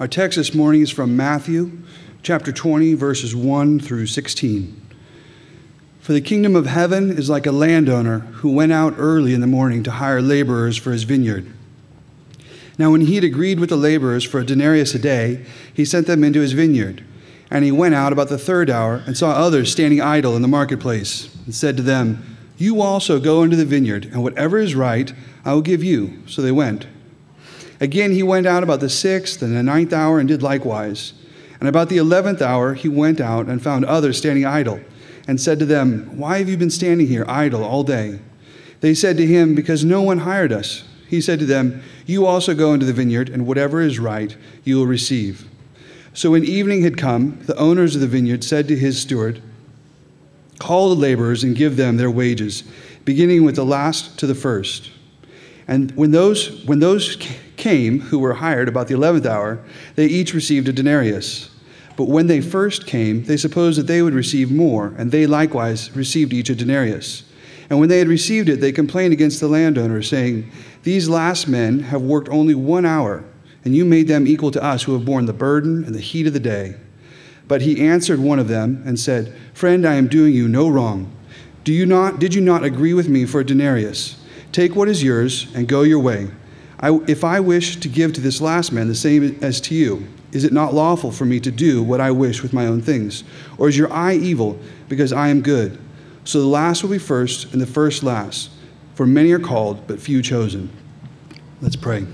Our text this morning is from Matthew chapter 20, verses 1 through 16. For the kingdom of heaven is like a landowner who went out early in the morning to hire laborers for his vineyard. Now, when he had agreed with the laborers for a denarius a day, he sent them into his vineyard. And he went out about the third hour and saw others standing idle in the marketplace, and said to them, You also go into the vineyard, and whatever is right I will give you. So they went. Again, he went out about the sixth and the ninth hour and did likewise. And about the eleventh hour, he went out and found others standing idle, and said to them, Why have you been standing here idle all day? They said to him, Because no one hired us. He said to them, You also go into the vineyard, and whatever is right you will receive. So when evening had come, the owners of the vineyard said to his steward, Call the laborers and give them their wages, beginning with the last to the first. And when those, when those came who were hired about the eleventh hour, they each received a denarius. But when they first came, they supposed that they would receive more, and they likewise received each a denarius. And when they had received it, they complained against the landowner, saying, These last men have worked only one hour and you made them equal to us who have borne the burden and the heat of the day. But he answered one of them and said, Friend, I am doing you no wrong. Do you not, did you not agree with me for a denarius? Take what is yours and go your way. I, if I wish to give to this last man the same as to you, is it not lawful for me to do what I wish with my own things? Or is your eye evil because I am good? So the last will be first and the first last. For many are called, but few chosen. Let's pray.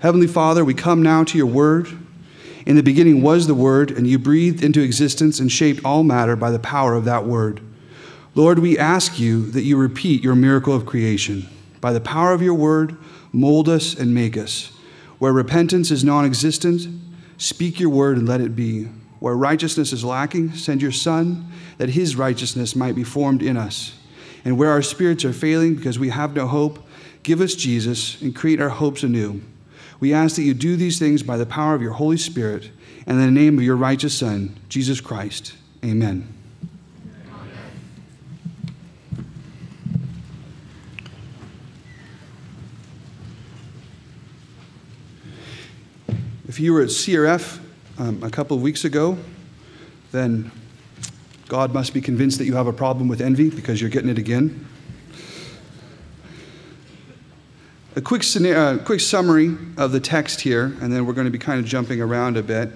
Heavenly Father, we come now to your word. In the beginning was the word, and you breathed into existence and shaped all matter by the power of that word. Lord, we ask you that you repeat your miracle of creation. By the power of your word, mold us and make us. Where repentance is non existent, speak your word and let it be. Where righteousness is lacking, send your Son, that his righteousness might be formed in us. And where our spirits are failing because we have no hope, give us Jesus and create our hopes anew. We ask that you do these things by the power of your Holy Spirit and in the name of your righteous Son, Jesus Christ. Amen. If you were at CRF um, a couple of weeks ago, then God must be convinced that you have a problem with envy because you're getting it again. A quick, uh, quick summary of the text here, and then we're going to be kind of jumping around a bit.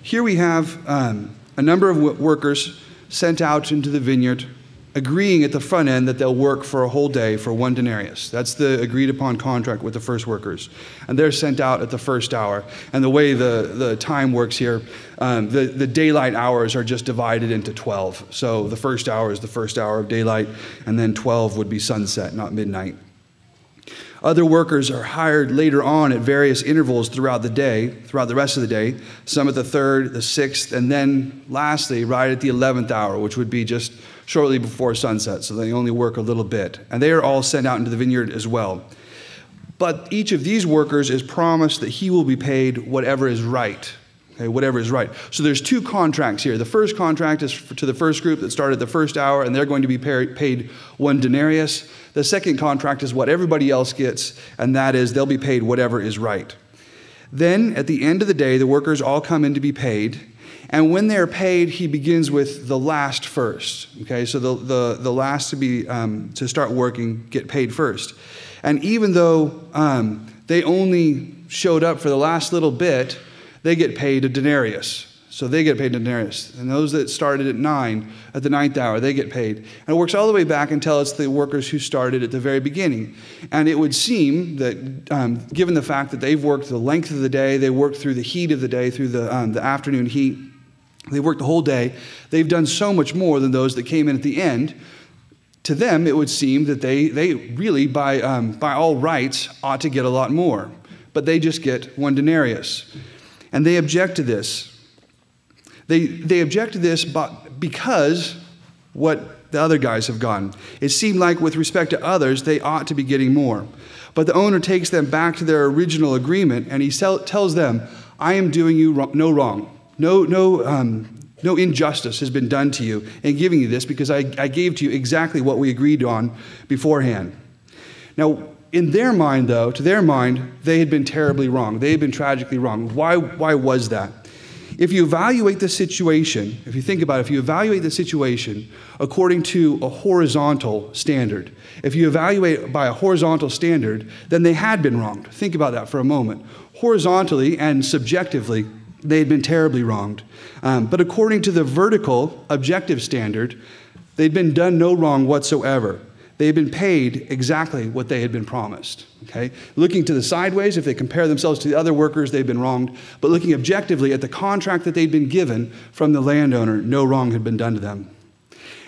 Here we have um, a number of workers sent out into the vineyard, agreeing at the front end that they'll work for a whole day for one denarius. That's the agreed upon contract with the first workers. And they're sent out at the first hour. And the way the, the time works here, um, the, the daylight hours are just divided into 12. So the first hour is the first hour of daylight, and then 12 would be sunset, not midnight. Other workers are hired later on at various intervals throughout the day, throughout the rest of the day, some at the third, the sixth, and then lastly, right at the 11th hour, which would be just shortly before sunset. So they only work a little bit. And they are all sent out into the vineyard as well. But each of these workers is promised that he will be paid whatever is right. Okay, whatever is right. So there's two contracts here. The first contract is to the first group that started the first hour, and they're going to be paid one denarius. The second contract is what everybody else gets, and that is they'll be paid whatever is right. Then, at the end of the day, the workers all come in to be paid. And when they're paid, he begins with the last first. Okay, so the, the, the last to be um, to start working get paid first. And even though um, they only showed up for the last little bit, they get paid a denarius. So they get paid a denarius. And those that started at nine, at the ninth hour, they get paid. And it works all the way back until it's the workers who started at the very beginning. And it would seem that, um, given the fact that they've worked the length of the day, they worked through the heat of the day, through the, um, the afternoon heat, they worked the whole day, they've done so much more than those that came in at the end. To them, it would seem that they, they really, by, um, by all rights, ought to get a lot more. But they just get one denarius. And they object to this. They, they object to this but because what the other guys have gotten. It seemed like, with respect to others, they ought to be getting more. But the owner takes them back to their original agreement and he tells them, I am doing you no wrong. No, no, um, no injustice has been done to you in giving you this because I, I gave to you exactly what we agreed on beforehand. Now, in their mind, though, to their mind, they had been terribly wrong. They had been tragically wrong. Why, why was that? If you evaluate the situation, if you think about it, if you evaluate the situation according to a horizontal standard, if you evaluate by a horizontal standard, then they had been wronged. Think about that for a moment. Horizontally and subjectively, they had been terribly wronged. Um, but according to the vertical, objective standard, they'd been done no wrong whatsoever they had been paid exactly what they had been promised. Okay? Looking to the sideways, if they compare themselves to the other workers, they've been wronged. But looking objectively at the contract that they'd been given from the landowner, no wrong had been done to them.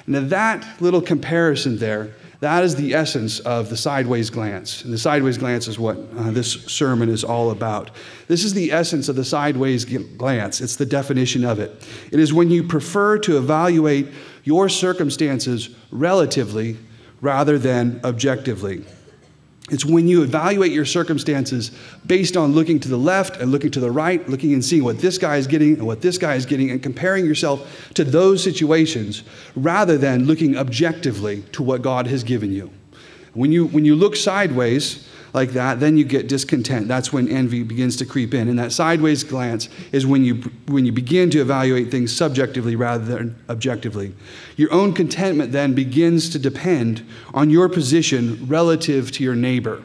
Now, that little comparison there, that is the essence of the sideways glance. And the sideways glance is what uh, this sermon is all about. This is the essence of the sideways glance, it's the definition of it. It is when you prefer to evaluate your circumstances relatively rather than objectively. It's when you evaluate your circumstances based on looking to the left and looking to the right, looking and seeing what this guy is getting and what this guy is getting, and comparing yourself to those situations rather than looking objectively to what God has given you. When you, when you look sideways, like that, then you get discontent. That's when envy begins to creep in. And that sideways glance is when you, when you begin to evaluate things subjectively rather than objectively. Your own contentment then begins to depend on your position relative to your neighbor.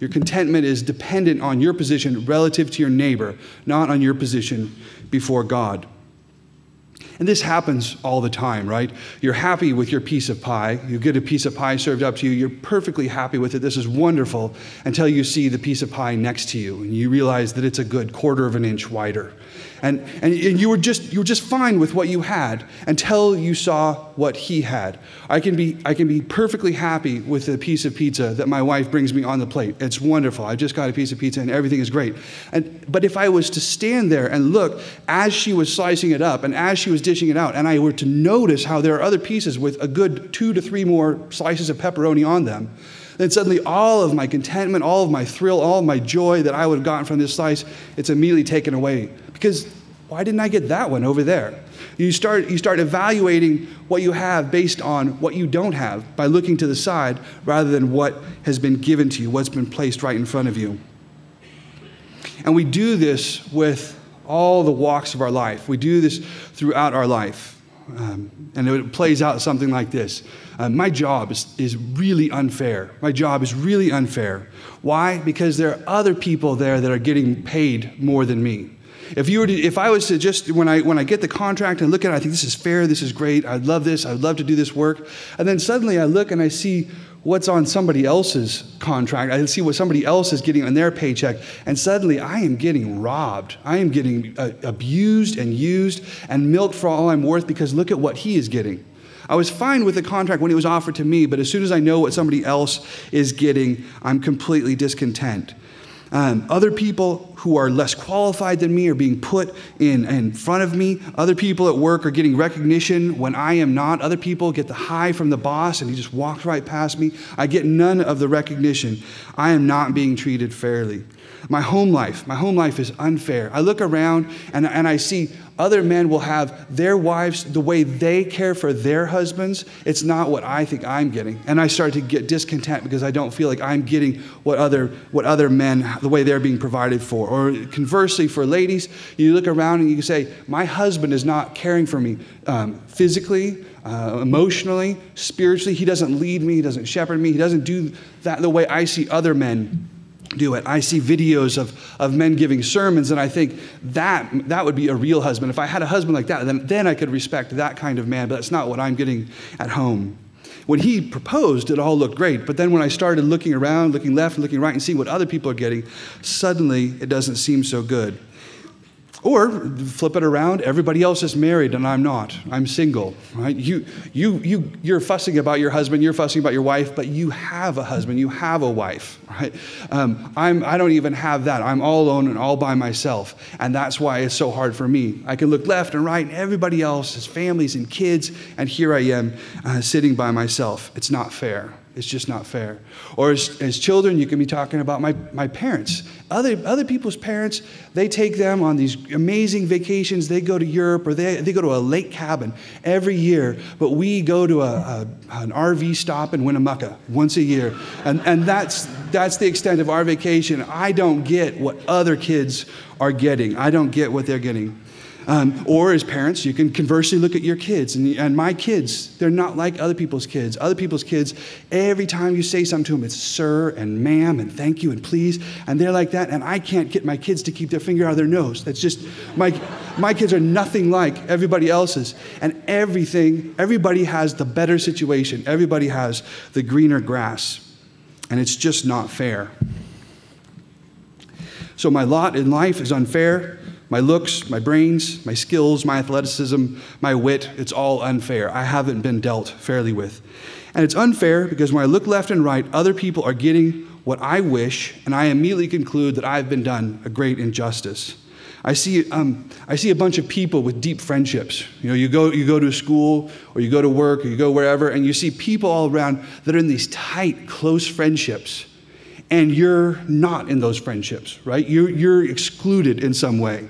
Your contentment is dependent on your position relative to your neighbor, not on your position before God. And this happens all the time, right? You're happy with your piece of pie. You get a piece of pie served up to you. You're perfectly happy with it. This is wonderful until you see the piece of pie next to you and you realize that it's a good quarter of an inch wider. And, and you, were just, you were just fine with what you had until you saw what he had. I can, be, I can be perfectly happy with a piece of pizza that my wife brings me on the plate. It's wonderful. I just got a piece of pizza and everything is great. And, but if I was to stand there and look as she was slicing it up and as she was dishing it out, and I were to notice how there are other pieces with a good two to three more slices of pepperoni on them, then suddenly all of my contentment, all of my thrill, all of my joy that I would have gotten from this slice, it's immediately taken away. Because why didn't I get that one over there? You start, you start evaluating what you have based on what you don't have by looking to the side rather than what has been given to you, what's been placed right in front of you. And we do this with all the walks of our life. We do this throughout our life. Um, and it plays out something like this uh, My job is, is really unfair. My job is really unfair. Why? Because there are other people there that are getting paid more than me. If you were to, if I was to just when I when I get the contract and look at it, I think this is fair, this is great, I love this, I'd love to do this work, and then suddenly I look and I see what's on somebody else's contract. I see what somebody else is getting on their paycheck, and suddenly I am getting robbed. I am getting uh, abused and used and milked for all I'm worth because look at what he is getting. I was fine with the contract when it was offered to me, but as soon as I know what somebody else is getting, I'm completely discontent. Um, other people who are less qualified than me are being put in, in front of me. Other people at work are getting recognition when I am not. Other people get the high from the boss and he just walks right past me. I get none of the recognition. I am not being treated fairly. My home life, my home life is unfair. I look around and, and I see other men will have their wives, the way they care for their husbands, it's not what I think I'm getting. And I start to get discontent because I don't feel like I'm getting what other, what other men, the way they're being provided for. Or conversely, for ladies, you look around and you say, My husband is not caring for me um, physically, uh, emotionally, spiritually. He doesn't lead me, he doesn't shepherd me, he doesn't do that the way I see other men do it. I see videos of, of men giving sermons, and I think that, that would be a real husband. If I had a husband like that, then, then I could respect that kind of man, but that's not what I'm getting at home. When he proposed, it all looked great, but then when I started looking around, looking left, and looking right, and seeing what other people are getting, suddenly it doesn't seem so good. Or flip it around, everybody else is married and I'm not. I'm single, right? You, you, you, you're fussing about your husband, you're fussing about your wife, but you have a husband, you have a wife, right? Um, I'm, I don't even have that. I'm all alone and all by myself. And that's why it's so hard for me. I can look left and right, and everybody else has families and kids, and here I am uh, sitting by myself. It's not fair. It's just not fair. Or as, as children, you can be talking about my, my parents Other, other people's parents, they take them on these amazing vacations. They go to Europe or they, they go to a lake cabin every year, but we go to a, a an RV stop in Winnemucca once a year. And, and that's, that's the extent of our vacation. I don't get what other kids are getting, I don't get what they're getting. Um, or as parents, you can conversely look at your kids. And, and my kids, they're not like other people's kids. Other people's kids, every time you say something to them, it's sir and ma'am and thank you and please. And they're like that. And I can't get my kids to keep their finger out of their nose. That's just, my, my kids are nothing like everybody else's. And everything, everybody has the better situation, everybody has the greener grass. And it's just not fair. So my lot in life is unfair. My looks, my brains, my skills, my athleticism, my wit, it's all unfair. I haven't been dealt fairly with. And it's unfair because when I look left and right, other people are getting what I wish, and I immediately conclude that I've been done a great injustice. I see, um, I see a bunch of people with deep friendships. You know, you go, you go to school or you go to work or you go wherever, and you see people all around that are in these tight, close friendships and you're not in those friendships, right? You're, you're excluded in some way.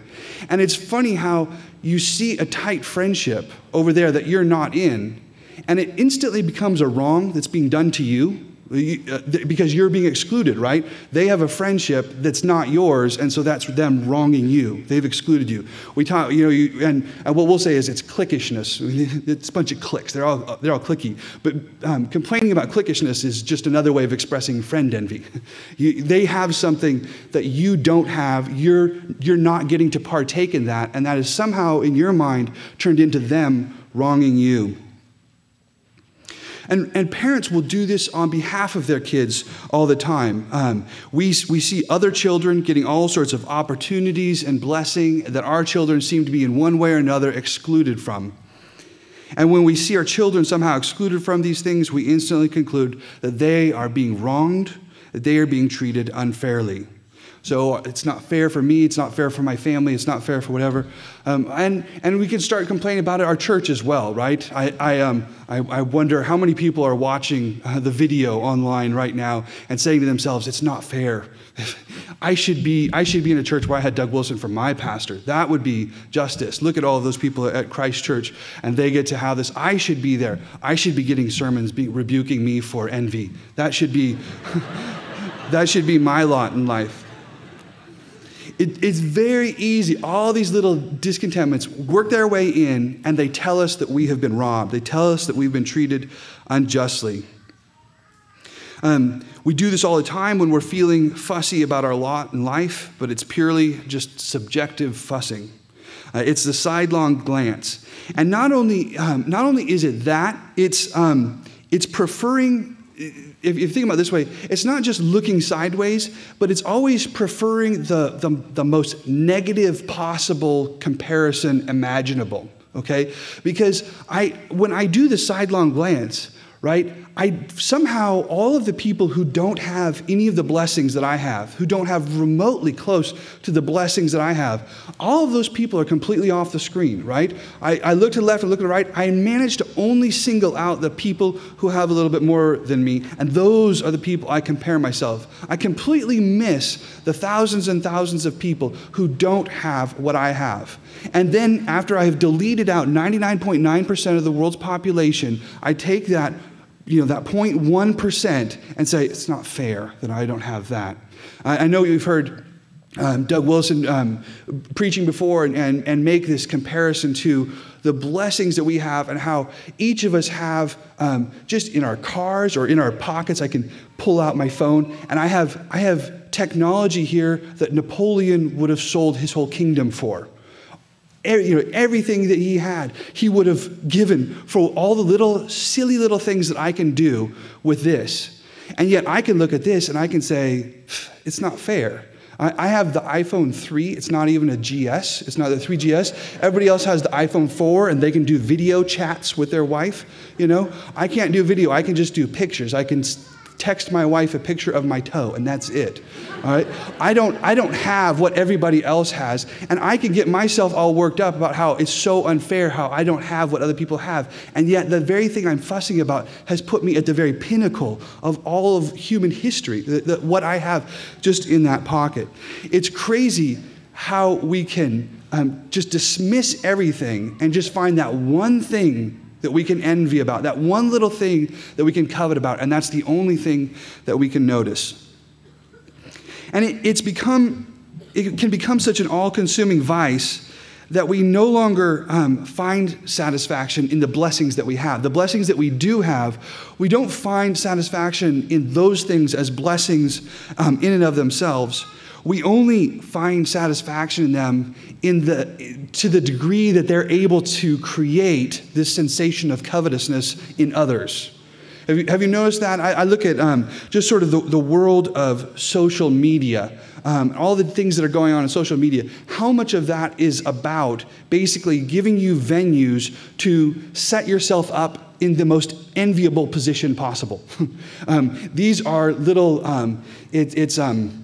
And it's funny how you see a tight friendship over there that you're not in, and it instantly becomes a wrong that's being done to you because you're being excluded, right? They have a friendship that's not yours, and so that's them wronging you. They've excluded you. We talk, you know, you, and, and, what we'll say is it's cliquishness. It's a bunch of clicks. They're all they're all clicky. But um, complaining about cliquishness is just another way of expressing friend envy. You, they have something that you don't have. You're you're not getting to partake in that, and that is somehow in your mind turned into them wronging you. And, and parents will do this on behalf of their kids all the time. Um, we, we see other children getting all sorts of opportunities and blessing that our children seem to be, in one way or another, excluded from. And when we see our children somehow excluded from these things, we instantly conclude that they are being wronged, that they are being treated unfairly. So it's not fair for me, it's not fair for my family, it's not fair for whatever. Um, and, and we can start complaining about it, our church as well, right? I, I, um, I, I wonder how many people are watching uh, the video online right now and saying to themselves, it's not fair. I should, be, I should be in a church where I had Doug Wilson for my pastor. That would be justice. Look at all those people at Christ Church, and they get to have this. I should be there. I should be getting sermons be, rebuking me for envy. That should be, that should be my lot in life. It, it's very easy. All these little discontentments work their way in, and they tell us that we have been robbed. They tell us that we've been treated unjustly. Um, we do this all the time when we're feeling fussy about our lot in life, but it's purely just subjective fussing. Uh, it's the sidelong glance. And not only, um, not only is it that, it's, um, it's preferring if you think about it this way, it's not just looking sideways, but it's always preferring the, the, the most negative possible comparison imaginable, okay? Because I, when I do the sidelong glance, right, I somehow, all of the people who don't have any of the blessings that I have, who don't have remotely close to the blessings that I have, all of those people are completely off the screen, right? I, I look to the left and look to the right. I manage to only single out the people who have a little bit more than me, and those are the people I compare myself. I completely miss the thousands and thousands of people who don't have what I have. And then after I have deleted out 99.9% of the world's population, I take that you know, that 0.1% and say, it's not fair that I don't have that. I, I know you've heard um, Doug Wilson um, preaching before and, and, and, make this comparison to the blessings that we have and how each of us have um, just in our cars or in our pockets. I can pull out my phone and I have, I have technology here that Napoleon would have sold his whole kingdom for you know, everything that he had, he would have given for all the little, silly little things that I can do with this. And yet I can look at this and I can say, it's not fair. I, have the iPhone 3. It's not even a GS. It's not a 3GS. Everybody else has the iPhone 4 and they can do video chats with their wife. You know, I can't do video. I can just do pictures. I can text my wife a picture of my toe, and that's it. All right? I don't, I don't have what everybody else has, and I can get myself all worked up about how it's so unfair how I don't have what other people have. And yet, the very thing I'm fussing about has put me at the very pinnacle of all of human history, the, the, what I have just in that pocket. It's crazy how we can um, just dismiss everything and just find that one thing that we can envy about, that one little thing that we can covet about, and that's the only thing that we can notice. And it, it's become, it can become such an all consuming vice that we no longer um, find satisfaction in the blessings that we have. The blessings that we do have, we don't find satisfaction in those things as blessings um, in and of themselves we only find satisfaction in them in the, to the degree that they're able to create this sensation of covetousness in others. Have you, have you noticed that? I, I look at um, just sort of the, the world of social media, um, all the things that are going on in social media. How much of that is about basically giving you venues to set yourself up in the most enviable position possible? um, these are little, um, it, it's, um,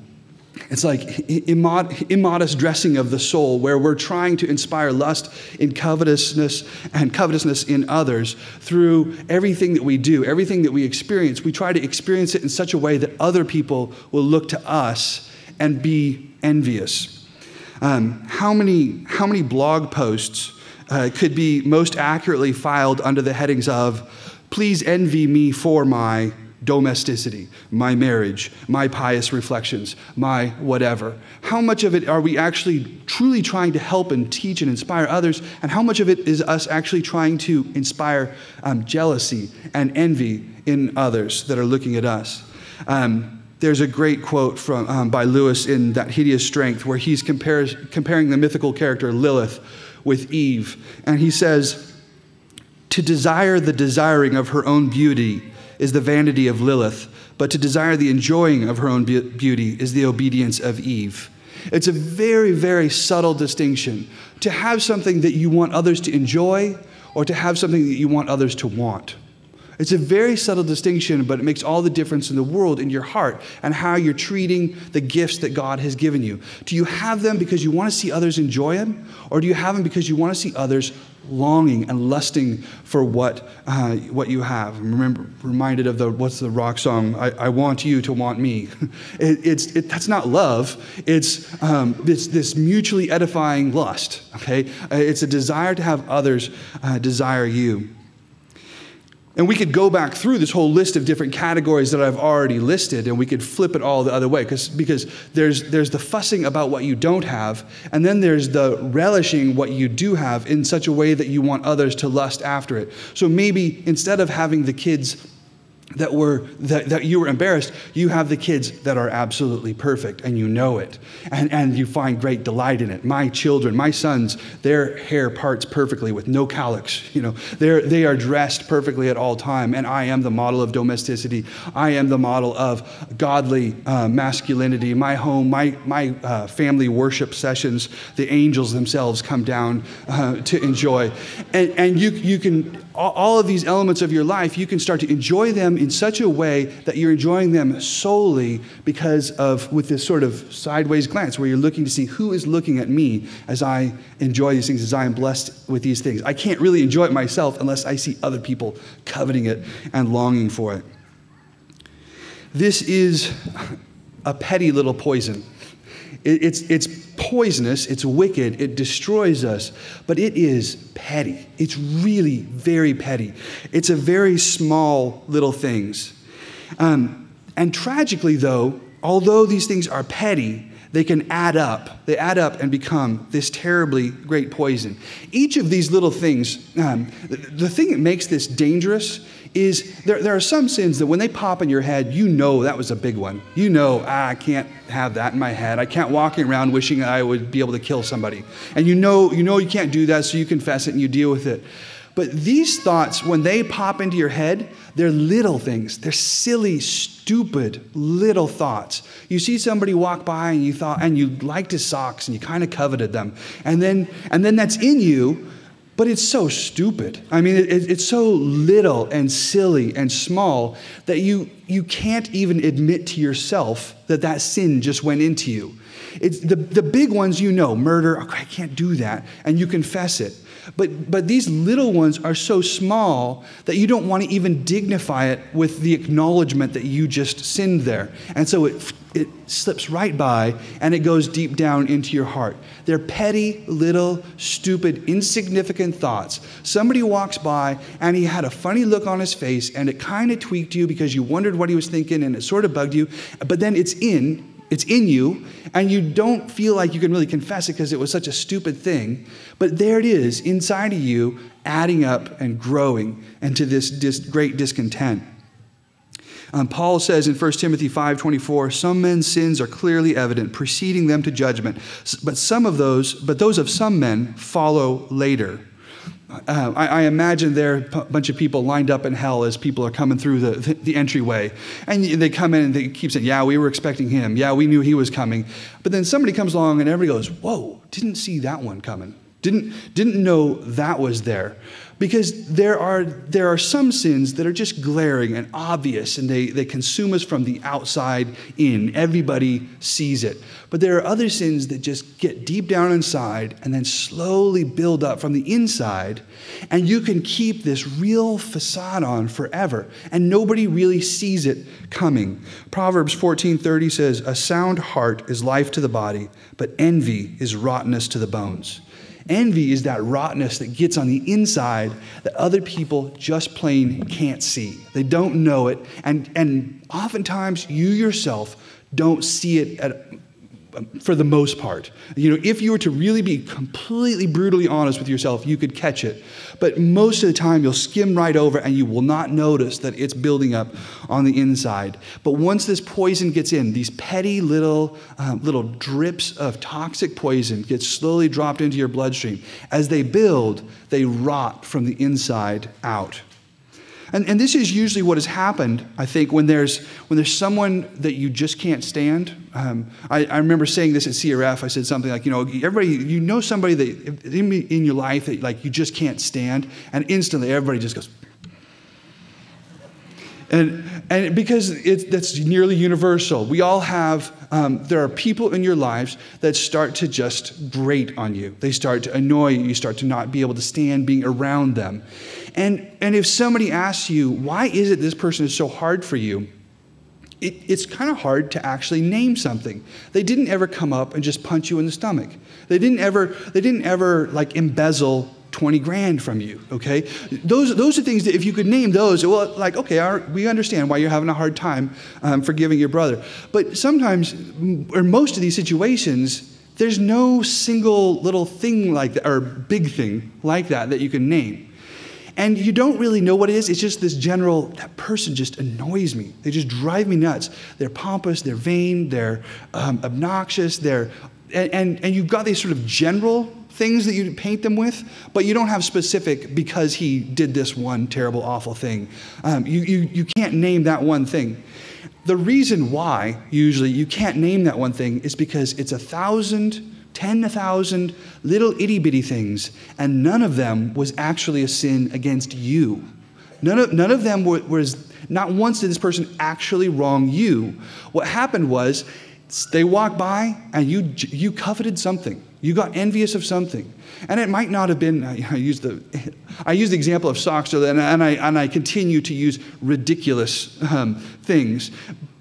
it's like immod- immodest dressing of the soul, where we're trying to inspire lust in covetousness and covetousness in others through everything that we do, everything that we experience. We try to experience it in such a way that other people will look to us and be envious. Um, how, many, how many blog posts uh, could be most accurately filed under the headings of, Please envy me for my domesticity, my marriage, my pious reflections, my whatever. How much of it are we actually truly trying to help and teach and inspire others? And how much of it is us actually trying to inspire um, jealousy and envy in others that are looking at us? Um, there's a great quote from, um, by Lewis in That Hideous Strength where he's compares, comparing the mythical character Lilith with Eve. And he says, To desire the desiring of her own beauty is the vanity of Lilith, but to desire the enjoying of her own beauty is the obedience of Eve. It's a very, very subtle distinction to have something that you want others to enjoy or to have something that you want others to want. It's a very subtle distinction, but it makes all the difference in the world in your heart and how you're treating the gifts that God has given you. Do you have them because you want to see others enjoy them, or do you have them because you want to see others longing and lusting for what, uh, what you have. I'm remember, reminded of the, what's the rock song? I, I want you to want me. It, it's, it, that's not love. It's, um, it's this mutually edifying lust, okay? Uh, it's a desire to have others uh, desire you. And we could go back through this whole list of different categories that I've already listed, and we could flip it all the other way because there's, there's the fussing about what you don't have, and then there's the relishing what you do have in such a way that you want others to lust after it. So maybe instead of having the kids that were that, that you were embarrassed you have the kids that are absolutely perfect and you know it. And, and you find great delight in it. My children my sons their hair parts perfectly with no cowlicks you know. They're, they are dressed perfectly at all time and i am the model of domesticity. I am the model of godly uh, masculinity. My home my, my uh, family worship sessions the angels themselves come down uh, to enjoy. And, and you, you can all of these elements of your life you can start to enjoy them in such a way that you're enjoying them solely because of, with this sort of sideways glance where you're looking to see who is looking at me as I enjoy these things, as I am blessed with these things. I can't really enjoy it myself unless I see other people coveting it and longing for it. This is a petty little poison. It's, it's poisonous, it's wicked, it destroys us, but it is petty. It's really very petty. It's a very small little things. Um, and tragically, though, although these things are petty, they can add up. They add up and become this terribly great poison. Each of these little things, um, the, the thing that makes this dangerous is there, there are some sins that when they pop in your head, you know that was a big one. You know, ah, I can't have that in my head. I can't walk around wishing I would be able to kill somebody. And you know, you know you can't do that, so you confess it and you deal with it. But these thoughts, when they pop into your head, they're little things. They're silly, stupid, little thoughts. You see somebody walk by and you thought, and you liked his socks and you kind of coveted them. And then, and then that's in you but it's so stupid. I mean, it, it's so little and silly and small that you, you can't even admit to yourself that that sin just went into you. It's the, the big ones you know, murder, okay, I can't do that, and you confess it. But, but these little ones are so small that you don't want to even dignify it with the acknowledgement that you just sinned there. And so it, it slips right by and it goes deep down into your heart. They're petty, little, stupid, insignificant thoughts. Somebody walks by and he had a funny look on his face and it kind of tweaked you because you wondered what he was thinking and it sort of bugged you, but then it's in it's in you, and you don't feel like you can really confess it because it was such a stupid thing. But there it is inside of you, adding up and growing into this dis- great discontent. Um, Paul says in 1 Timothy 5:24, "Some men's sins are clearly evident, preceding them to judgment, but some of those, but those of some men follow later." Uh, I, I, imagine there are a bunch of people lined up in hell as people are coming through the, the, the, entryway. And they come in and they keep saying, Yeah, we were expecting him. Yeah, we knew he was coming. But then somebody comes along and everybody goes, Whoa, didn't see that one coming. Didn't, didn't know that was there. Because there are, there are some sins that are just glaring and obvious and they, they consume us from the outside in. Everybody sees it. But there are other sins that just get deep down inside and then slowly build up from the inside. And you can keep this real facade on forever. And nobody really sees it coming. Proverbs 14:30 says, A sound heart is life to the body, but envy is rottenness to the bones. Envy is that rottenness that gets on the inside that other people just plain can't see. They don't know it. And, and oftentimes, you yourself don't see it at, for the most part. You know, if you were to really be completely brutally honest with yourself, you could catch it. But most of the time, you'll skim right over and you will not notice that it's building up on the inside. But once this poison gets in, these petty little, um, little drips of toxic poison get slowly dropped into your bloodstream. As they build, they rot from the inside out. And, and this is usually what has happened, I think, when there's, when there's someone that you just can't stand. Um, I, I, remember saying this at CRF. I said something like, you know, everybody, you know somebody that in, in your life that like you just can't stand, and instantly everybody just goes, and, and because it, that's nearly universal, we all have, um, there are people in your lives that start to just grate on you. They start to annoy you. You start to not be able to stand being around them. And, and if somebody asks you, why is it this person is so hard for you? It, it's kind of hard to actually name something. They didn't ever come up and just punch you in the stomach. They didn't ever, they didn't ever like embezzle 20 grand from you, okay? Those, those are things that if you could name those, well, like, okay, our, we understand why you're having a hard time um, forgiving your brother. But sometimes, or most of these situations, there's no single little thing like that, or big thing like that, that you can name. And you don't really know what it is. It's just this general, that person just annoys me. They just drive me nuts. They're pompous, they're vain, they're um, obnoxious, they're, and, and, and you've got these sort of general things that you paint them with, but you don't have specific because he did this one terrible, awful thing. Um, you, you, you can't name that one thing. The reason why, usually, you can't name that one thing is because it's a thousand, ten thousand little itty bitty things, and none of them was actually a sin against you. None of, none of them was, not once did this person actually wrong you. What happened was they walked by and you, you coveted something. You got envious of something. And it might not have been, I use the, I use the example of socks, and I, and I continue to use ridiculous um, things.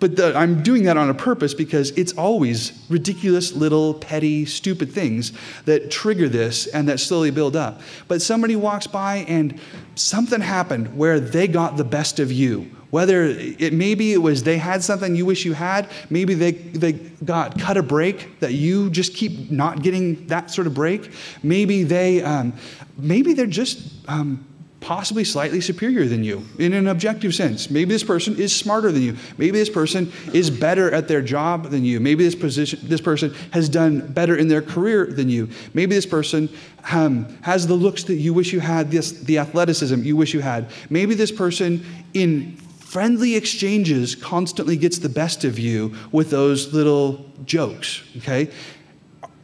But the, I'm doing that on a purpose because it's always ridiculous, little, petty, stupid things that trigger this and that slowly build up. But somebody walks by and something happened where they got the best of you whether it maybe it was they had something you wish you had, maybe they, they got cut a break that you just keep not getting that sort of break. Maybe they um, maybe they're just um, possibly slightly superior than you in an objective sense. Maybe this person is smarter than you. Maybe this person is better at their job than you. Maybe this position, this person has done better in their career than you. Maybe this person um, has the looks that you wish you had, this, the athleticism you wish you had. Maybe this person in friendly exchanges constantly gets the best of you with those little jokes, okay?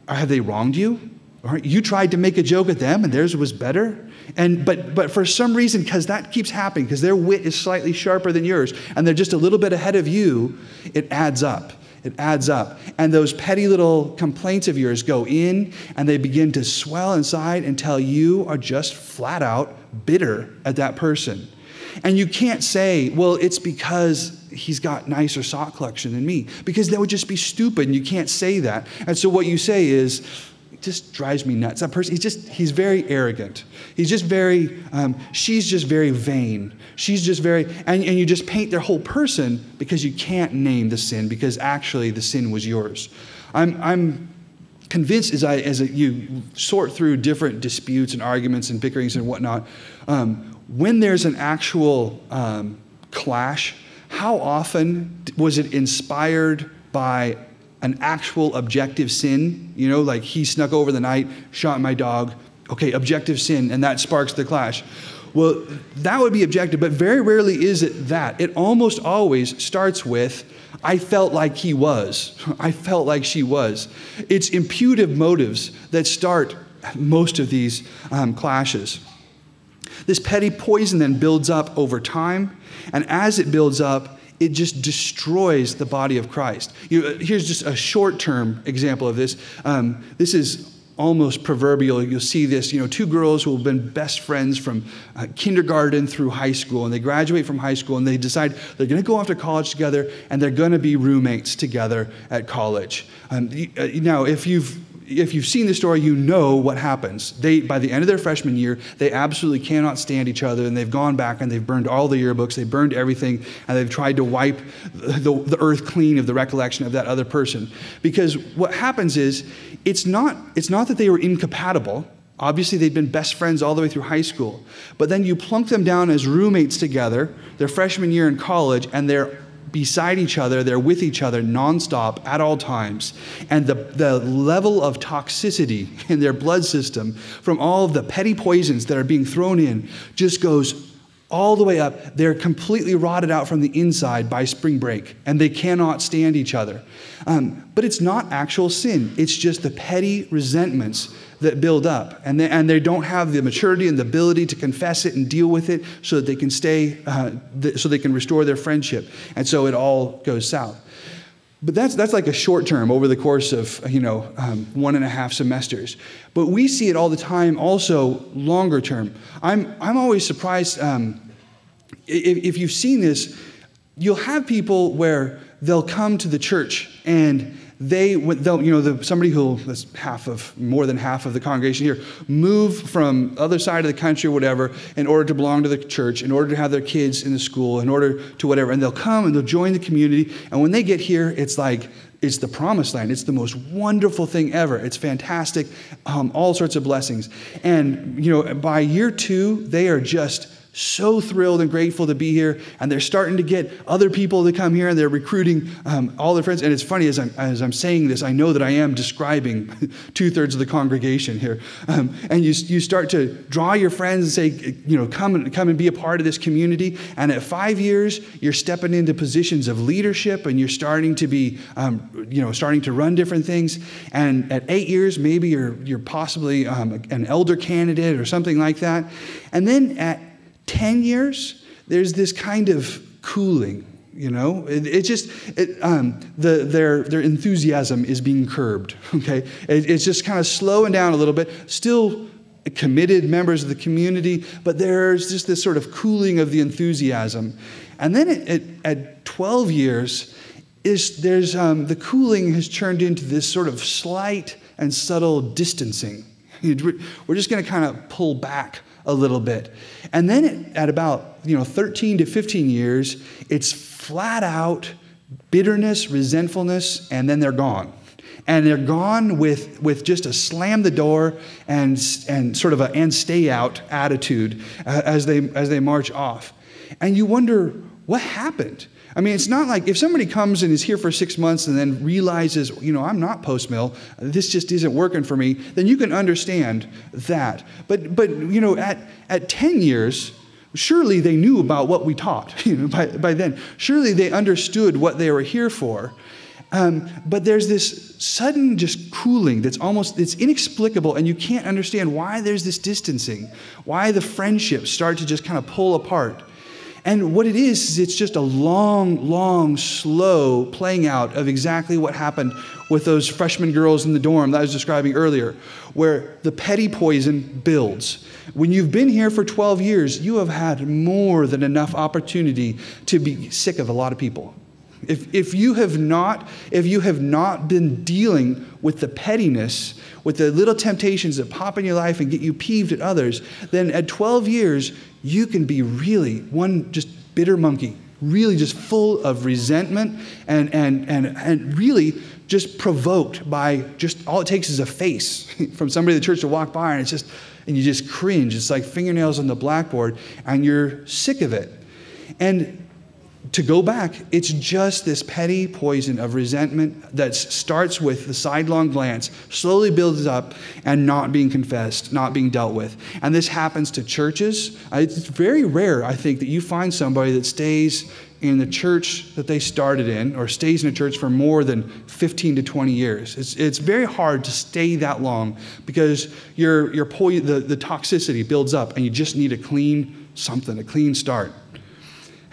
Have they wronged you? You tried to make a joke at them and theirs was better. And but but for some reason, because that keeps happening, because their wit is slightly sharper than yours, and they're just a little bit ahead of you, it adds up. It adds up. And those petty little complaints of yours go in and they begin to swell inside until you are just flat out bitter at that person. And you can't say, well, it's because he's got nicer sock collection than me, because that would just be stupid and you can't say that. And so what you say is, it just drives me nuts. That person, he's just, he's very arrogant. He's just very, um, she's just very vain. She's just very, and, and you just paint their whole person because you can't name the sin because actually the sin was yours. I'm, I'm convinced as, I, as you sort through different disputes and arguments and bickerings and whatnot, um, when there's an actual um, clash, how often was it inspired by an actual objective sin? You know, like he snuck over the night, shot my dog. Okay, objective sin, and that sparks the clash. Well, that would be objective, but very rarely is it that. It almost always starts with, I felt like he was. I felt like she was. It's imputed motives that start most of these um, clashes. This petty poison then builds up over time, and as it builds up, it just destroys the body of Christ. You, here's just a short term example of this. Um, this is almost proverbial. You'll see this, you know, two girls who have been best friends from uh, kindergarten through high school, and they graduate from high school and they decide they're going to go off to college together and they're going to be roommates together at college. Um, uh, now, if you've if you've seen the story, you know what happens. They, by the end of their freshman year, they absolutely cannot stand each other, and they've gone back and they've burned all the yearbooks, they've burned everything, and they've tried to wipe the, the earth clean of the recollection of that other person. Because what happens is, it's not, it's not that they were incompatible. Obviously, they'd been best friends all the way through high school. But then you plunk them down as roommates together, their freshman year in college, and they're beside each other, they're with each other nonstop at all times. And the, the level of toxicity in their blood system from all of the petty poisons that are being thrown in just goes all the way up. They're completely rotted out from the inside by spring break, and they cannot stand each other. Um, but it's not actual sin, it's just the petty resentments that build up. And they, and they don't have the maturity and the ability to confess it and deal with it so that they can stay, uh, th- so they can restore their friendship. And so it all goes south. But that's, that's like a short term over the course of, you know, um, one and a half semesters. But we see it all the time also longer term. I'm, I'm always surprised um, if, if you've seen this, you'll have people where they'll come to the church and they, they'll, you know, the, somebody who that's half of, more than half of the congregation here, move from other side of the country or whatever in order to belong to the church, in order to have their kids in the school, in order to whatever. And they'll come and they'll join the community. And when they get here, it's like, it's the promised land. It's the most wonderful thing ever. It's fantastic, um, all sorts of blessings. And, you know, by year two, they are just so thrilled and grateful to be here. And they're starting to get other people to come here and they're recruiting um, all their friends. And it's funny, as I'm, as I'm saying this, I know that I am describing two thirds of the congregation here. Um, and you, you start to draw your friends and say, you know, come and, come and be a part of this community. And at five years, you're stepping into positions of leadership and you're starting to be, um, you know, starting to run different things. And at eight years, maybe you're, you're possibly um, an elder candidate or something like that. And then at 10 years, there's this kind of cooling, you know? It, it just, it, um, the, their, their enthusiasm is being curbed, okay? It, it's just kind of slowing down a little bit. Still committed members of the community, but there's just this sort of cooling of the enthusiasm. And then it, at 12 years, is, there's, um, the cooling has turned into this sort of slight and subtle distancing. We're just going to kind of pull back a little bit. And then at about, you know, 13 to 15 years, it's flat out bitterness, resentfulness, and then they're gone. And they're gone with, with just a slam the door and, and sort of a and stay out attitude as they, as they march off. And you wonder, what happened? I mean, it's not like if somebody comes and is here for six months and then realizes, you know, I'm not post mill, this just isn't working for me, then you can understand that. But, but you know, at, at 10 years, surely they knew about what we taught you know, by, by then. Surely they understood what they were here for. Um, but there's this sudden just cooling that's almost it's inexplicable and you can't understand why there's this distancing why the friendships start to just kind of pull apart and what it is, is it's just a long, long, slow playing out of exactly what happened with those freshman girls in the dorm that I was describing earlier, where the petty poison builds. When you've been here for 12 years, you have had more than enough opportunity to be sick of a lot of people. If, if, you have not, if you have not been dealing with the pettiness, with the little temptations that pop in your life and get you peeved at others, then at 12 years, you can be really one just bitter monkey, really just full of resentment and, and, and, and really just provoked by just all it takes is a face from somebody in the church to walk by and it's just, and you just cringe. It's like fingernails on the blackboard and you're sick of it. And to go back, it's just this petty poison of resentment that starts with the sidelong glance, slowly builds up, and not being confessed, not being dealt with. And this happens to churches. Uh, it's very rare, I think, that you find somebody that stays in the church that they started in or stays in a church for more than 15 to 20 years. It's, it's very hard to stay that long because your, your po- the, the toxicity builds up and you just need a clean something, a clean start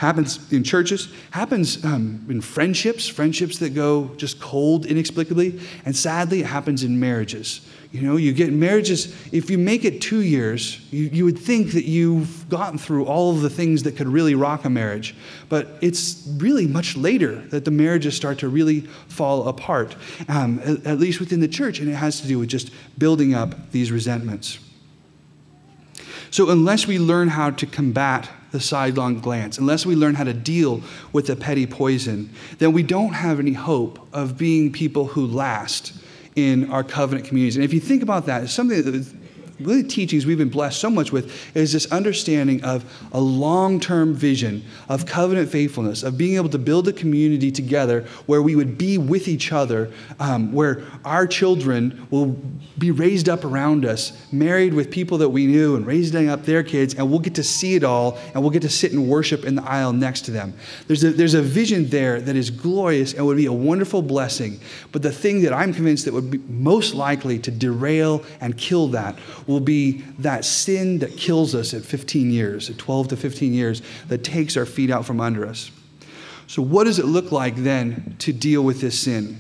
happens in churches, happens um, in friendships, friendships that go just cold inexplicably, and sadly, it happens in marriages. You know, you get marriages, if you make it two years, you, you would think that you've gotten through all of the things that could really rock a marriage. But it's really much later that the marriages start to really fall apart, um, at, at least within the church, and it has to do with just building up these resentments. So, unless we learn how to combat the sidelong glance, unless we learn how to deal with the petty poison, then we don't have any hope of being people who last in our covenant communities. And if you think about that, it's something that really teachings we've been blessed so much with is this understanding of a long term vision of covenant faithfulness, of being able to build a community together where we would be with each other, um, where our children will be raised up around us, married with people that we knew, and raising up their kids, and we'll get to see it all, and we'll get to sit and worship in the aisle next to them. There's a, there's a vision there that is glorious and would be a wonderful blessing. But the thing that I'm convinced that would be most likely to derail and kill that will be that sin that kills us at 15 years, at 12 to 15 years, that takes our feet out from under us. So, what does it look like then to deal with this sin?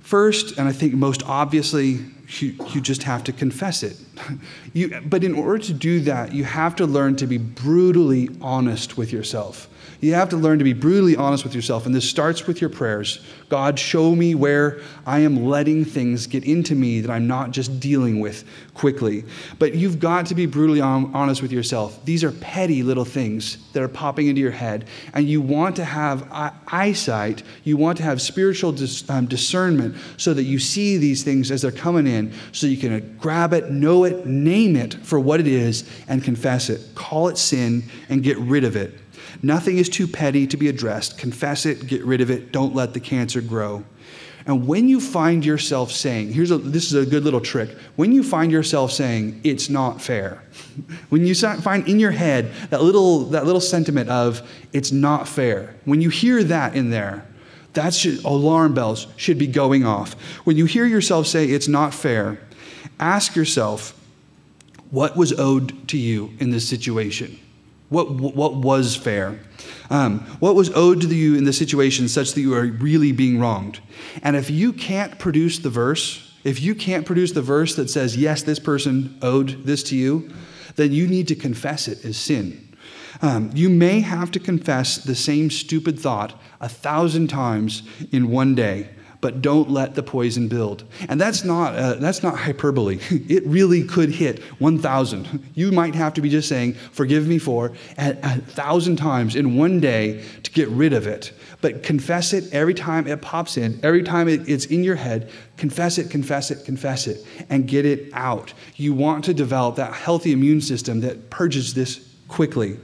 First, and I think most obviously, you, you just have to confess it. You, but in order to do that, you have to learn to be brutally honest with yourself. You have to learn to be brutally honest with yourself. And this starts with your prayers. God, show me where I am letting things get into me that I'm not just dealing with quickly. But you've got to be brutally honest with yourself. These are petty little things that are popping into your head. And you want to have eyesight, you want to have spiritual um, discernment so that you see these things as they're coming in, so you can grab it, know it, name it for what it is, and confess it. Call it sin and get rid of it. Nothing is too petty to be addressed. Confess it, get rid of it, don't let the cancer grow. And when you find yourself saying, here's a, this is a good little trick. When you find yourself saying, it's not fair, when you find in your head that little, that little sentiment of, it's not fair, when you hear that in there, that should, alarm bells should be going off. When you hear yourself say, it's not fair, ask yourself, what was owed to you in this situation? What, what was fair? Um, what was owed to you in the situation such that you are really being wronged? And if you can't produce the verse, if you can't produce the verse that says, yes, this person owed this to you, then you need to confess it as sin. Um, you may have to confess the same stupid thought a thousand times in one day but don't let the poison build. And that's not, uh, that's not hyperbole. It really could hit 1,000. You might have to be just saying, forgive me for, a, a thousand times in one day to get rid of it. But confess it every time it pops in, every time it, it's in your head. Confess it, confess it, confess it, and get it out. You want to develop that healthy immune system that purges this quickly.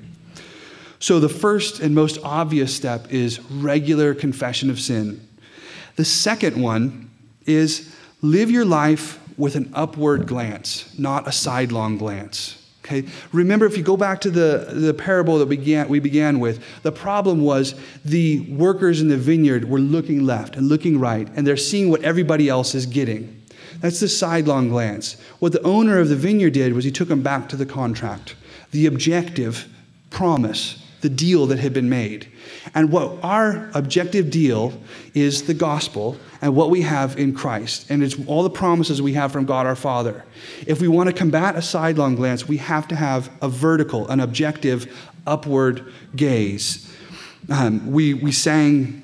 So, the first and most obvious step is regular confession of sin. The second one is live your life with an upward glance, not a sidelong glance. Okay? Remember, if you go back to the, the parable that began, we began with, the problem was the workers in the vineyard were looking left and looking right, and they're seeing what everybody else is getting. That's the sidelong glance. What the owner of the vineyard did was he took them back to the contract, the objective promise, the deal that had been made. And what our objective deal is the gospel and what we have in Christ. And it's all the promises we have from God our Father. If we want to combat a sidelong glance, we have to have a vertical, an objective, upward gaze. Um, we, we sang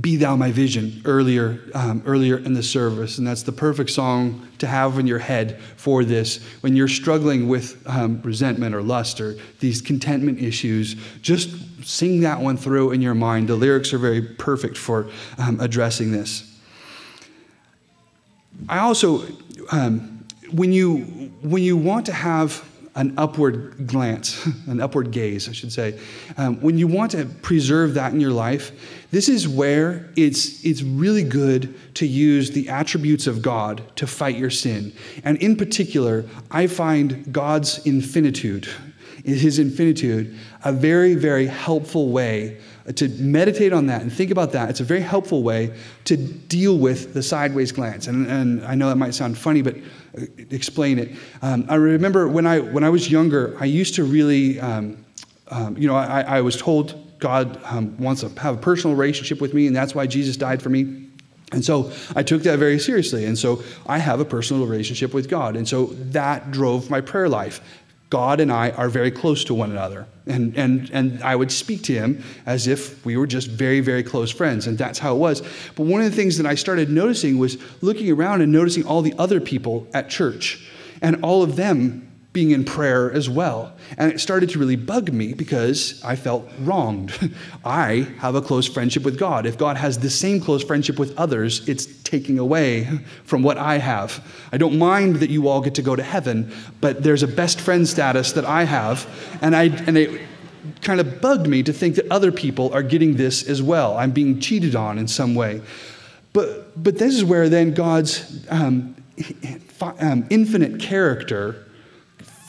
be Thou My Vision earlier, um, earlier in the service. And that's the perfect song to have in your head for this. When you're struggling with um, resentment or lust or these contentment issues, just sing that one through in your mind. The lyrics are very perfect for um, addressing this. I also, um, when, you, when you want to have an upward glance, an upward gaze, I should say. Um, when you want to preserve that in your life, this is where it's, it's really good to use the attributes of God to fight your sin. And in particular, I find God's infinitude, his infinitude, a very, very helpful way to meditate on that and think about that. It's a very helpful way to deal with the sideways glance. And, and I know that might sound funny, but explain it. Um, I remember when I, when I was younger, I used to really, um, um, you know, I, I, was told God um, wants to have a personal relationship with me, and that's why Jesus died for me. And so I took that very seriously. And so I have a personal relationship with God. And so that drove my prayer life. God and I are very close to one another. And, and, and I would speak to him as if we were just very, very close friends. And that's how it was. But one of the things that I started noticing was looking around and noticing all the other people at church and all of them being in prayer as well. And it started to really bug me because I felt wronged. I have a close friendship with God. If God has the same close friendship with others, it's taking away from what I have. I don't mind that you all get to go to heaven, but there's a best friend status that I have, and I and it kind of bugged me to think that other people are getting this as well. I'm being cheated on in some way. But but this is where then God's um, um, infinite character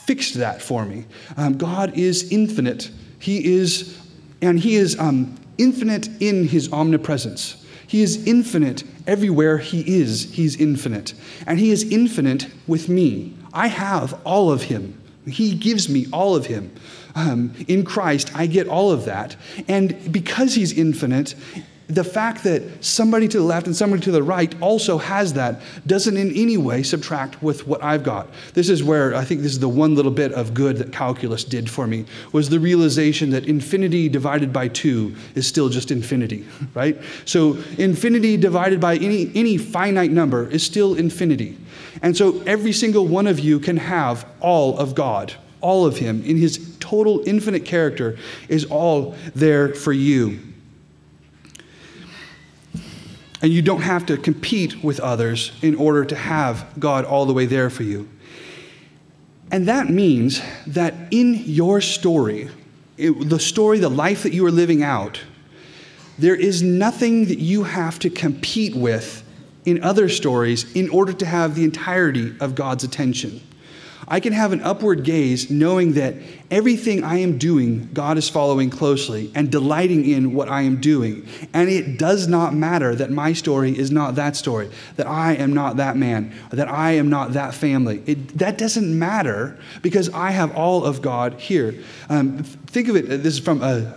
fixed that for me. Um, God is infinite. He is, and He is um, infinite in His omnipresence. He is infinite everywhere He is. He's infinite. And He is infinite with me. I have all of Him. He gives me all of Him. Um, in Christ, I get all of that. And because He's infinite, the fact that somebody to the left and somebody to the right also has that doesn't in any way subtract with what I've got. This is where I think this is the one little bit of good that calculus did for me was the realization that infinity divided by 2 is still just infinity, right? So infinity divided by any any finite number is still infinity. And so every single one of you can have all of God. All of him in his total infinite character is all there for you. And you don't have to compete with others in order to have God all the way there for you. And that means that in your story, it, the story, the life that you are living out, there is nothing that you have to compete with in other stories in order to have the entirety of God's attention. I can have an upward gaze knowing that everything I am doing, God is following closely and delighting in what I am doing. And it does not matter that my story is not that story, that I am not that man, that I am not that family. It, that doesn't matter because I have all of God here. Um, think of it, this is from, uh,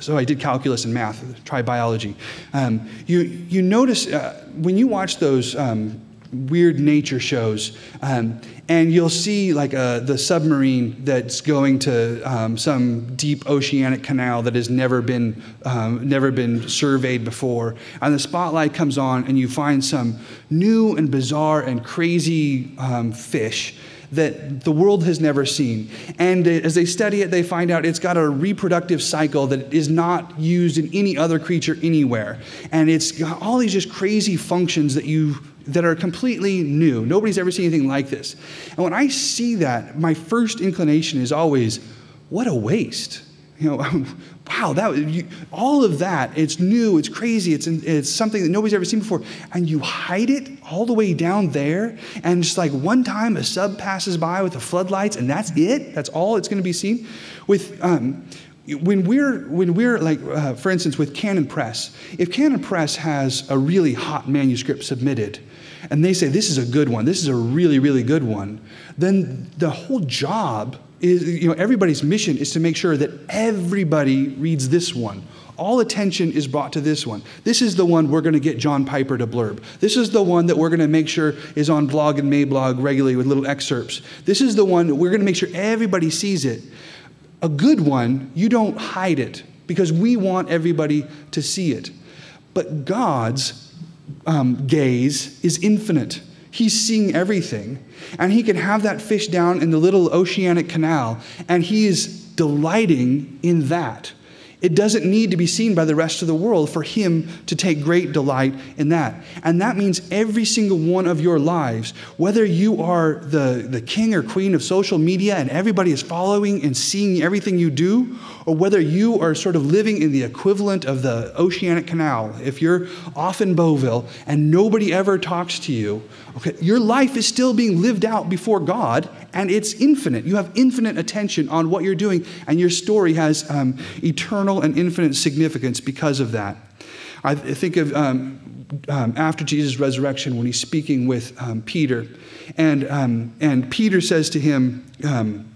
so I did calculus and math, try biology. Um, you, you notice uh, when you watch those. Um, weird nature shows. Um, and you'll see like uh, the submarine that's going to um, some deep oceanic canal that has never been, um, never been surveyed before. And the spotlight comes on, and you find some new and bizarre and crazy um, fish that the world has never seen. And as they study it, they find out it's got a reproductive cycle that is not used in any other creature anywhere. And it's got all these just crazy functions that you that are completely new. Nobody's ever seen anything like this. And when I see that, my first inclination is always, what a waste. You know, wow, that you, all of that, it's new, it's crazy, it's, it's something that nobody's ever seen before. And you hide it all the way down there, and just like one time a sub passes by with the floodlights, and that's it? That's all it's going to be seen? With, um, when we're when we're like uh, for instance with canon press if canon press has a really hot manuscript submitted and they say this is a good one this is a really really good one then the whole job is, you know, everybody's mission is to make sure that everybody reads this one. All attention is brought to this one. This is the one we're going to get John Piper to blurb. This is the one that we're going to make sure is on blog and Mablog regularly with little excerpts. This is the one we're going to make sure everybody sees it. A good one, you don't hide it because we want everybody to see it. But God's um, gaze is infinite. He's seeing everything. And he can have that fish down in the little oceanic canal, and he is delighting in that. It doesn't need to be seen by the rest of the world for him to take great delight in that. And that means every single one of your lives, whether you are the, the king or queen of social media and everybody is following and seeing everything you do, or whether you are sort of living in the equivalent of the Oceanic Canal, if you're off in Bovill and nobody ever talks to you, okay, your life is still being lived out before God and it's infinite. You have infinite attention on what you're doing, and your story has um, eternal and infinite significance because of that. I think of um, um, after Jesus' resurrection when he's speaking with um, Peter, and, um, and Peter says to him, um,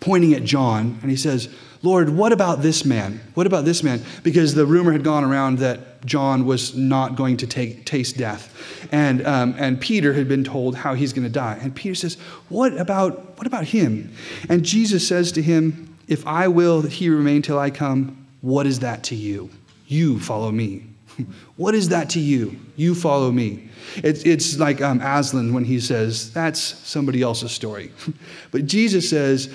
pointing at John, and he says, Lord, what about this man? What about this man? Because the rumor had gone around that John was not going to take, taste death. And, um, and Peter had been told how he's going to die. And Peter says, what about, what about him? And Jesus says to him, If I will that he remain till I come, what is that to you? You follow me. what is that to you? You follow me. It's, it's like um, Aslan when he says, That's somebody else's story. but Jesus says,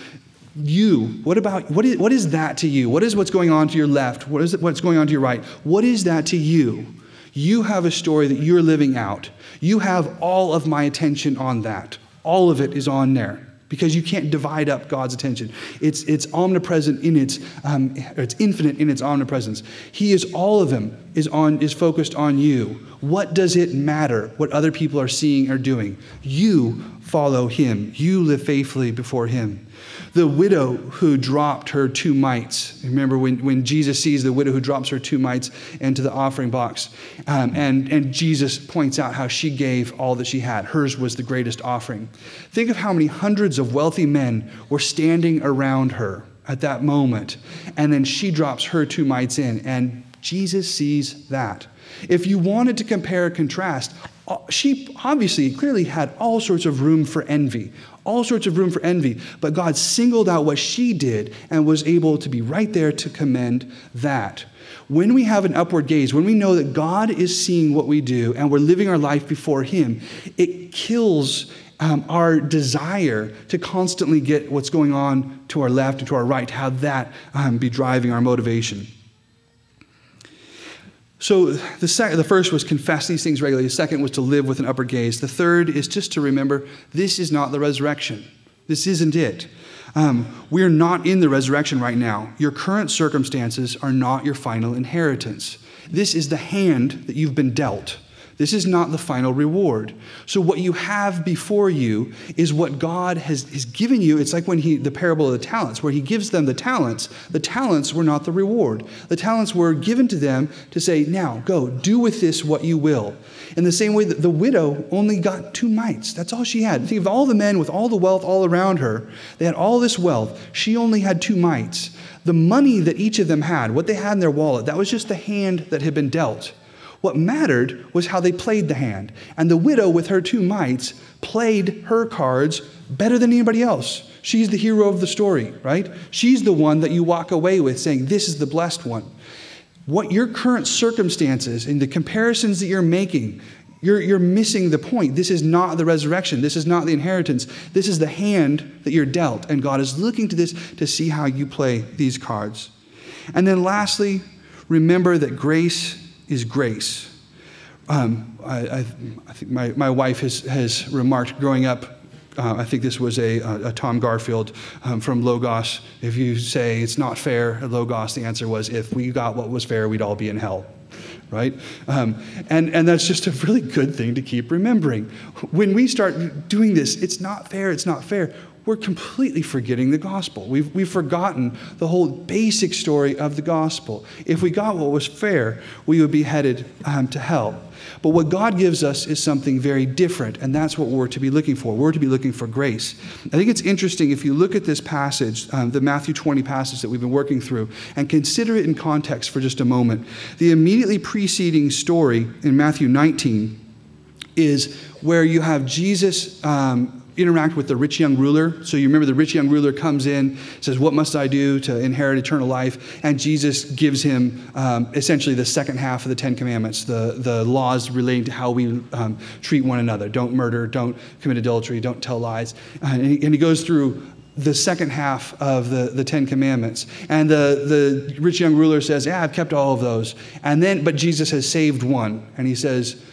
you. What about what is, what is that to you? What is what's going on to your left? What is it, what's going on to your right? What is that to you? You have a story that you're living out. You have all of my attention on that. All of it is on there because you can't divide up god's attention. It's, it's omnipresent in its um, it's infinite in its omnipresence. He is all of him is on is focused on you. What does it matter what other people are seeing or doing? You follow him. You live faithfully before him the widow who dropped her two mites. Remember when, when Jesus sees the widow who drops her two mites into the offering box, um, and, and Jesus points out how she gave all that she had. Hers was the greatest offering. Think of how many hundreds of wealthy men were standing around her at that moment, and then she drops her two mites in, and Jesus sees that. If you wanted to compare and contrast, uh, she obviously clearly had all sorts of room for envy, all sorts of room for envy. But God singled out what she did and was able to be right there to commend that. When we have an upward gaze, when we know that God is seeing what we do and we're living our life before Him, it kills um, our desire to constantly get what's going on to our left and to our right, have that um, be driving our motivation. So the, sec- the first was confess these things regularly. The second was to live with an upper gaze. The third is just to remember this is not the resurrection. This isn't it. Um, we're not in the resurrection right now. Your current circumstances are not your final inheritance. This is the hand that you've been dealt. This is not the final reward. So, what you have before you is what God has, has given you. It's like when he, the parable of the talents, where he gives them the talents. The talents were not the reward. The talents were given to them to say, Now, go, do with this what you will. In the same way that the widow only got two mites. That's all she had. Think of all the men with all the wealth all around her. They had all this wealth. She only had two mites. The money that each of them had, what they had in their wallet, that was just the hand that had been dealt. What mattered was how they played the hand. And the widow, with her two mites, played her cards better than anybody else. She's the hero of the story, right? She's the one that you walk away with saying, This is the blessed one. What your current circumstances and the comparisons that you're making, you're, you're missing the point. This is not the resurrection. This is not the inheritance. This is the hand that you're dealt. And God is looking to this to see how you play these cards. And then lastly, remember that grace is grace. Um, I, I, I, think my, my wife has, has remarked growing up uh, I think this was a, a Tom Garfield um, from Logos. If you say it's not fair at Logos, the answer was if we got what was fair, we'd all be in hell right? Um, and, and that's just a really good thing to keep remembering. When we start doing this, it's not fair, it's not fair we're completely forgetting the gospel. We've, we've forgotten the whole basic story of the gospel. If we got what was fair, we would be headed um, to hell. But what God gives us is something very different, and that's what we're to be looking for. We're to be looking for grace. I think it's interesting if you look at this passage, um, the Matthew 20 passage that we've been working through, and consider it in context for just a moment. The immediately preceding story in Matthew 19 is where you have Jesus um, interact with the rich young ruler. So you remember the rich young ruler comes in, says, What must I do to inherit eternal life? And Jesus gives him um, essentially the second half of the Ten Commandments, the, the laws relating to how we um, treat one another. Don't murder, don't commit adultery, don't tell lies. And, he, and he goes through the second half of the, the Ten Commandments. And the, the rich young ruler says, Yeah, I've kept all of those. And then, but Jesus has saved one. And he says,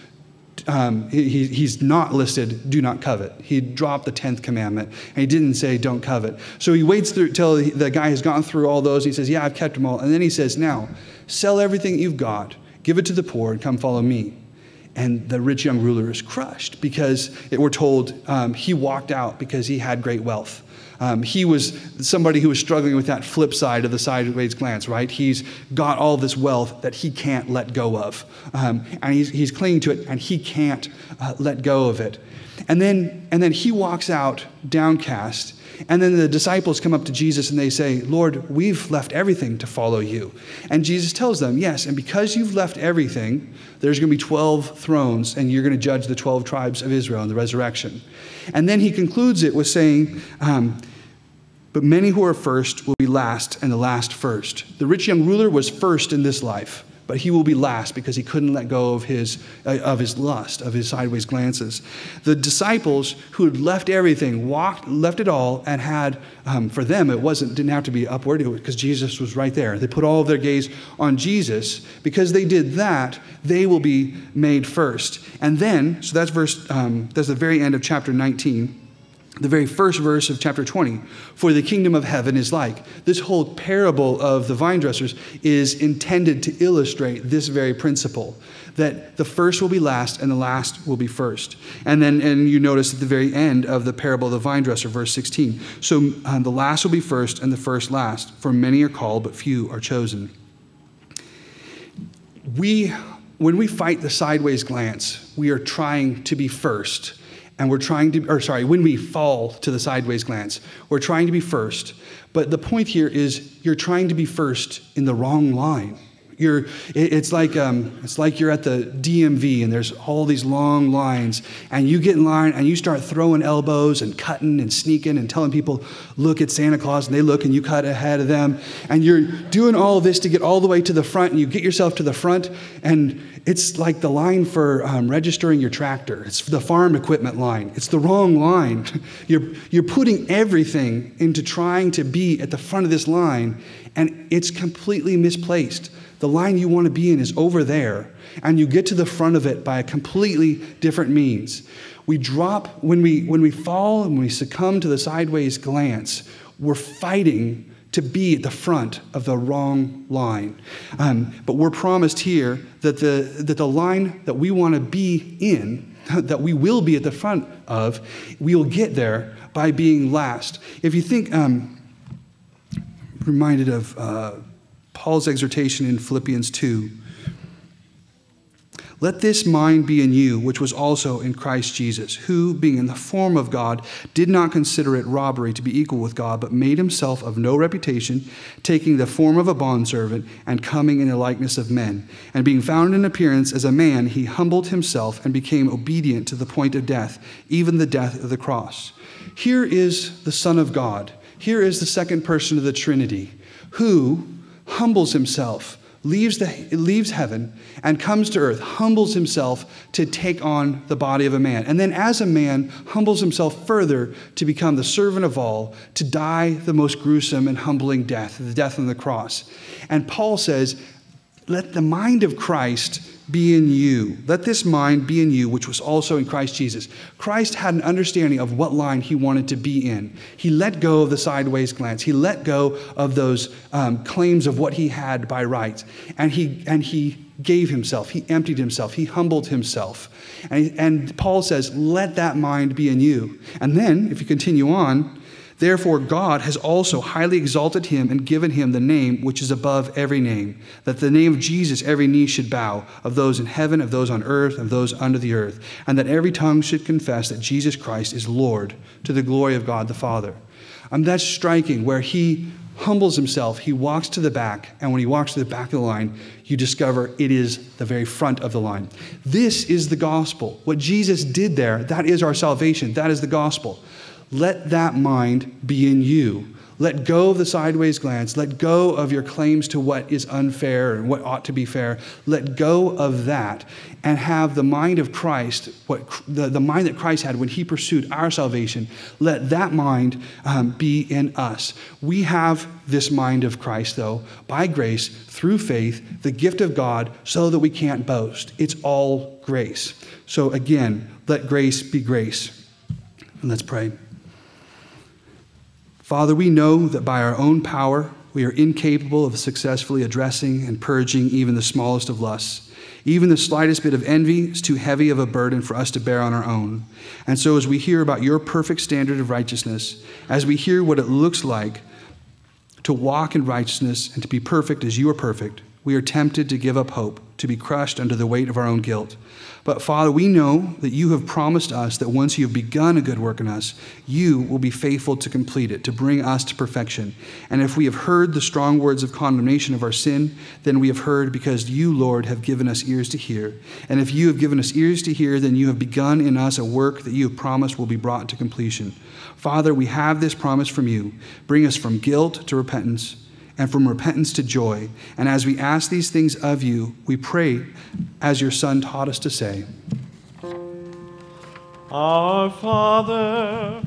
um, he, he's not listed, do not covet. He dropped the 10th commandment and he didn't say, don't covet. So he waits through till the guy has gone through all those. He says, yeah, I've kept them all. And then he says, now, sell everything you've got, give it to the poor, and come follow me. And the rich young ruler is crushed because it, we're told um, he walked out because he had great wealth. Um, he was somebody who was struggling with that flip side of the sideways glance, right? He's got all this wealth that he can't let go of. Um, and he's, he's clinging to it, and he can't uh, let go of it. And then, and then he walks out downcast. And then the disciples come up to Jesus and they say, Lord, we've left everything to follow you. And Jesus tells them, Yes, and because you've left everything, there's going to be 12 thrones, and you're going to judge the 12 tribes of Israel in the resurrection. And then he concludes it with saying, um, but many who are first will be last, and the last first. The rich young ruler was first in this life, but he will be last because he couldn't let go of his, uh, of his lust, of his sideways glances. The disciples who had left everything, walked, left it all, and had, um, for them, it wasn't, didn't have to be upward because Jesus was right there. They put all of their gaze on Jesus. Because they did that, they will be made first. And then, so that's verse, um, that's the very end of chapter 19 the very first verse of chapter 20 for the kingdom of heaven is like. This whole parable of the vine dressers is intended to illustrate this very principle that the first will be last and the last will be first. And then and you notice at the very end of the parable of the vine dresser verse 16 so um, the last will be first and the first last for many are called but few are chosen. We when we fight the sideways glance we are trying to be first and we're trying to, or sorry, when we fall to the sideways glance, we're trying to be first. But the point here is you're trying to be first in the wrong line. You're, it's, like, um, it's like you're at the DMV and there's all these long lines, and you get in line and you start throwing elbows and cutting and sneaking and telling people, look at Santa Claus, and they look and you cut ahead of them. And you're doing all this to get all the way to the front, and you get yourself to the front, and it's like the line for um, registering your tractor. It's the farm equipment line. It's the wrong line. You're, you're putting everything into trying to be at the front of this line, and it's completely misplaced. The line you want to be in is over there, and you get to the front of it by a completely different means. We drop, when we, when we fall and we succumb to the sideways glance, we're fighting to be at the front of the wrong line. Um, but we're promised here that the, that the line that we want to be in, that we will be at the front of, we will get there by being last. If you think, um, reminded of uh, Paul's exhortation in Philippians 2. Let this mind be in you, which was also in Christ Jesus, who, being in the form of God, did not consider it robbery to be equal with God, but made himself of no reputation, taking the form of a bondservant, and coming in the likeness of men. And being found in appearance as a man, he humbled himself and became obedient to the point of death, even the death of the cross. Here is the Son of God. Here is the second person of the Trinity, who humbles himself, leaves, the, leaves heaven, and comes to earth, humbles himself to take on the body of a man. And then, as a man, humbles himself further to become the servant of all, to die the most gruesome and humbling death, the death on the cross. And Paul says, let the mind of Christ be in you. Let this mind be in you, which was also in Christ Jesus. Christ had an understanding of what line he wanted to be in. He let go of the sideways glance. He let go of those um, claims of what he had by right. And he, and he gave himself. He emptied himself. He humbled himself. And, and Paul says, let that mind be in you. And then, if you continue on, Therefore, God has also highly exalted him and given him the name which is above every name, that the name of Jesus every knee should bow, of those in heaven, of those on earth, of those under the earth, and that every tongue should confess that Jesus Christ is Lord, to the glory of God the Father. And that's striking, where he humbles himself, he walks to the back, and when he walks to the back of the line, you discover it is the very front of the line. This is the gospel. What Jesus did there, that is our salvation. That is the gospel. Let that mind be in you. Let go of the sideways glance. Let go of your claims to what is unfair and what ought to be fair. Let go of that and have the mind of Christ, what, the, the mind that Christ had when he pursued our salvation. Let that mind um, be in us. We have this mind of Christ, though, by grace, through faith, the gift of God, so that we can't boast. It's all grace. So again, let grace be grace. And let's pray. Father, we know that by our own power, we are incapable of successfully addressing and purging even the smallest of lusts. Even the slightest bit of envy is too heavy of a burden for us to bear on our own. And so, as we hear about your perfect standard of righteousness, as we hear what it looks like to walk in righteousness and to be perfect as you are perfect, we are tempted to give up hope, to be crushed under the weight of our own guilt. But Father, we know that you have promised us that once you have begun a good work in us, you will be faithful to complete it, to bring us to perfection. And if we have heard the strong words of condemnation of our sin, then we have heard because you, Lord, have given us ears to hear. And if you have given us ears to hear, then you have begun in us a work that you have promised will be brought to completion. Father, we have this promise from you. Bring us from guilt to repentance and from repentance to joy. And as we ask these things of you, we pray as your Son taught us to say Our Father,